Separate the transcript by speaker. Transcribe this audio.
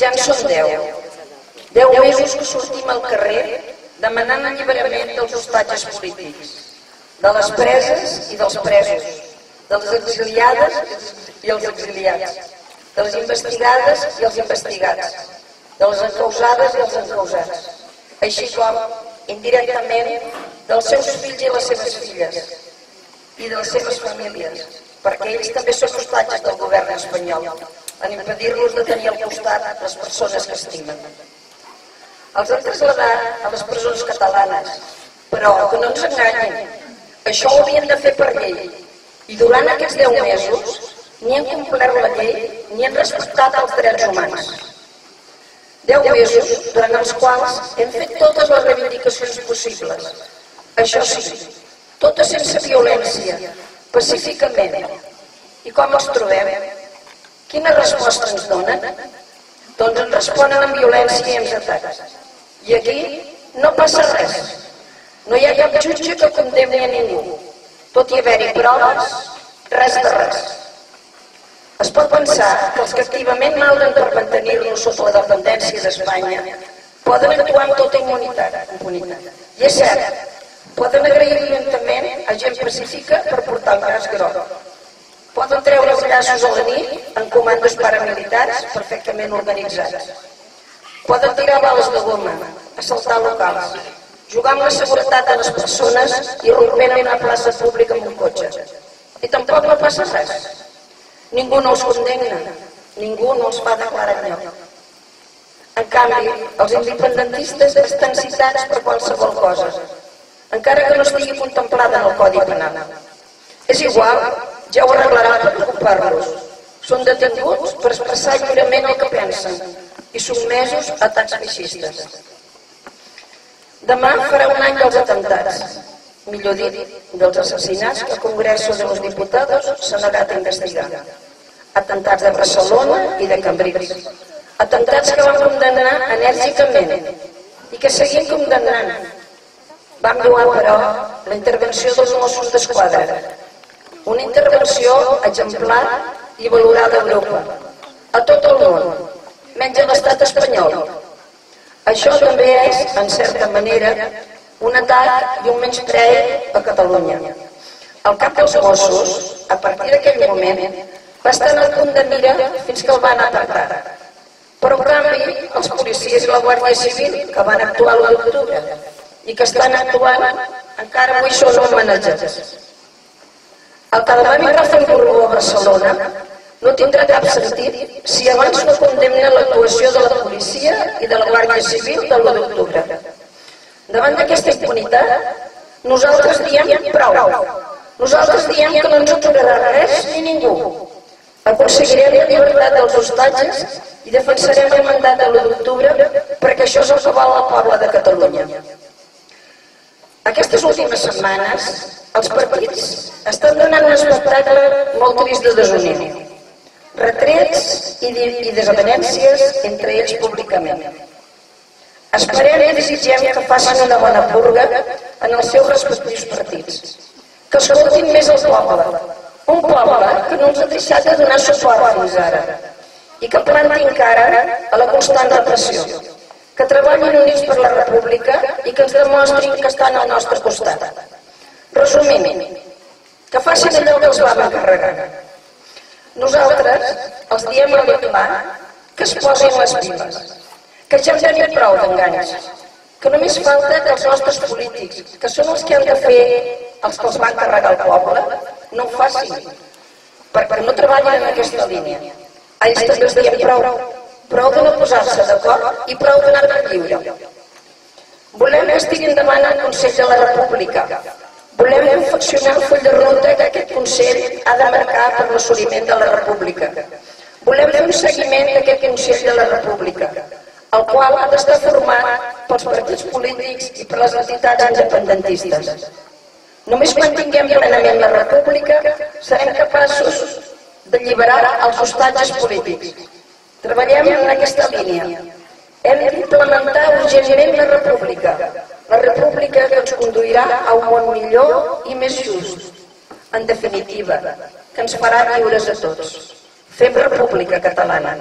Speaker 1: Ja en són deu. Deu mesos que sortim al carrer demanant alliberament dels hostatges polítics, de les preses i dels presos, de les exiliades i els exiliats, de les investigades i els investigats, de les encausades i els encausats, així com, indirectament, dels seus fills i les seves filles i de les seves famílies, perquè ells també són hostatges del govern espanyol, en impedir-los de tenir al costat les persones que estimen. Els han traslladat a les presons catalanes, però que no ens enganyin, això ho havien de fer per llei. I durant aquests deu mesos ni han complert la llei ni han respectat els drets humans. Deu mesos durant els quals hem fet totes les reivindicacions possibles. Això sí, totes sense violència, pacíficament. I com els trobem? Quina resposta ens donen? Doncs ens responen amb violència i amb atacs. I aquí no passa res. No hi ha cap jutge que condemni a ningú. Tot i haver-hi proves, res de res. Es pot pensar que els que activament malden per mantenir-nos sota la dependència d'Espanya poden actuar amb tota immunitat. I és cert, poden agrair violentament a gent pacífica per portar el gas groc. Poden treure els llaços a la nit en comandos paramilitars perfectament organitzats. Poden tirar bales de goma, assaltar locals, jugar amb la seguretat de les persones i rompent en una plaça pública amb un cotxe. I tampoc no passa res. Ningú no els condemna, ningú no els fa declarar lloc. En canvi, els independentistes estan citats per qualsevol cosa, encara que no estigui contemplada en el Codi Penal. És igual, ja ho arreglaran per preocupar-los. Són detinguts per expressar lliurement el que pensen i sotmesos a atacs feixistes. Demà farà un any dels atemptats, millor dit, dels assassinats que el Congreso de los Diputados s'ha negat a investigar. Atemptats de Barcelona i de Cambrils. Atemptats que van condemnar enèrgicament i que seguim condemnant. Vam lloar, però, la intervenció dels Mossos d'Esquadra. Una intervenció exemplar i valorada a Europa, a tot el món, menys a l'estat espanyol. Això també és, en certa manera, un atac i un menyspreu a Catalunya. El cap dels Mossos, a partir d'aquell moment, va estar en el punt de mira fins que el van apartar. Però, en canvi, els policies i la Guàrdia Civil, que van actuar l'1 d'octubre i que estan actuant, encara avui són homenatjats. El que demà vindrà a fer Borbó a Barcelona no tindrà cap sentit si abans no condemna l'actuació de la policia i de la Guàrdia Civil de l'1 d'octubre. Davant d'aquesta impunitat, nosaltres diem prou. Nosaltres diem que no ens aturarà res ni ningú. Aconseguirem la llibertat dels hostatges i defensarem el mandat de l'1 d'octubre perquè això és el que vol el poble de Catalunya. Aquestes últimes setmanes, els partits estan donant un espectacle molt trist de desunió. Retrets i, i desavenències entre ells públicament. Esperem i desitgem que facin una bona purga en els seus respectius partits. Que escoltin més el poble. Un poble que no ens ha deixat de donar suport fins ara i que plantin cara a la constant repressió. Que treballin units per la república i que ens demostrin que estan al nostre costat. Resumint, que facin allò que els vam encarregar. Nosaltres els diem a clar que es posin les piles, que ja en tenim prou d'enganys, que només falta que els nostres polítics, que són els que han de fer els que els van carregar el poble, no ho facin, perquè no treballin en aquesta línia. A ells també els diem prou, prou de no posar-se d'acord i prou d'anar per lliure. Volem que estiguin el Consell de la República, Volem confeccionar el full de ruta que aquest Consell ha de marcar per l'assoliment de la República. Volem fer un seguiment d'aquest Consell de la República, el qual ha d'estar format pels partits polítics i per les entitats independentistes. Només quan tinguem plenament la República serem capaços d'alliberar els hostatges polítics. Treballem en aquesta línia. Hem d'implementar urgentment la república, la república que ens conduirà a un món millor i més just. En definitiva, que ens farà lliures a tots. Fem república catalana.